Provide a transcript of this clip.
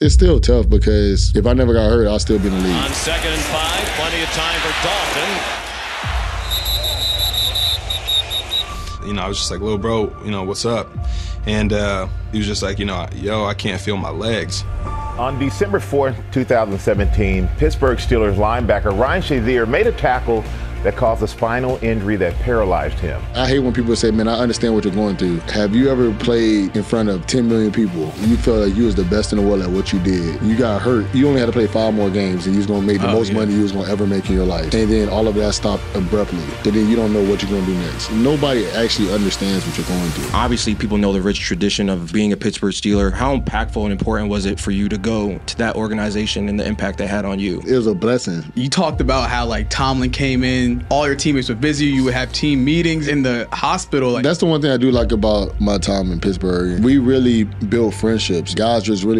It's still tough because if I never got hurt, I'll still be in the league. On second and five, plenty of time for Dalton. You know, I was just like, little bro, you know, what's up? And uh, he was just like, you know, yo, I can't feel my legs. On December 4th, 2017, Pittsburgh Steelers linebacker Ryan Shazier made a tackle that caused a spinal injury that paralyzed him. I hate when people say, man, I understand what you're going through. Have you ever played in front of 10 million people? You felt like you was the best in the world at what you did. You got hurt. You only had to play five more games and you was going to make the Oh, most yeah. money you was going to ever make in your life. And then all of that stopped abruptly. And then you don't know what you're going to do next. Nobody actually understands what you're going through. Obviously, people know the rich tradition of being a Pittsburgh Steeler. How impactful and important was it for you to go to that organization and the impact they had on you? It was a blessing. You talked about how like Tomlin came in, all your teammates were busy. You would have team meetings in the hospital. Like That's the one thing I do like about my time in Pittsburgh. We really built friendships. Guys just really